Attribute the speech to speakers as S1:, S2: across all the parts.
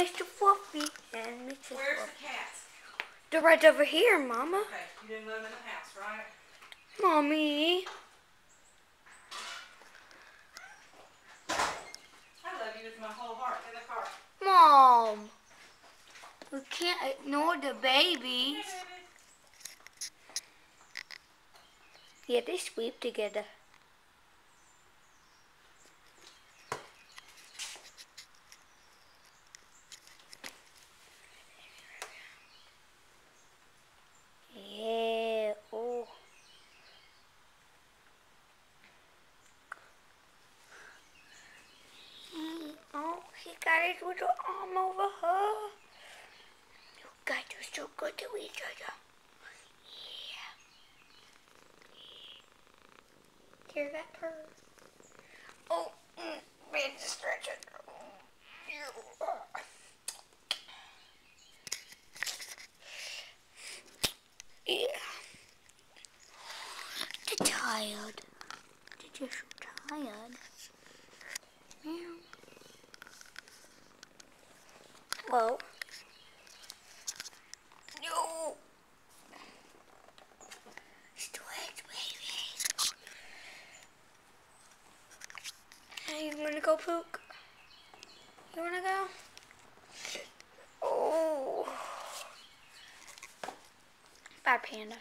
S1: Mr. Fluffy and Mrs.
S2: Where's
S1: Fluffy.
S2: the cats?
S1: They're right over here, Mama.
S2: Okay, you didn't let them in the house, right?
S1: Mommy.
S2: I love you with my whole heart in the car.
S1: Mom. We can't ignore the babies. Yeah, they sleep together. Yeah, oh. He, oh, with little arm over her. You guys are so good to each other. Yeah. Hear that purr? Oh, mm, man, stretch it. You. Yeah. You're tired. You're so tired. Meow. Well. No. Stretch, baby. Hey, you wanna go pook? You wanna go? Oh. Bye, Panda.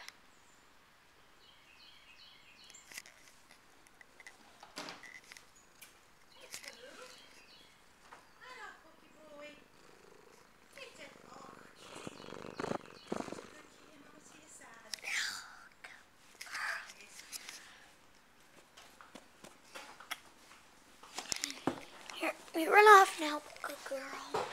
S1: Here, we run off now, good girl.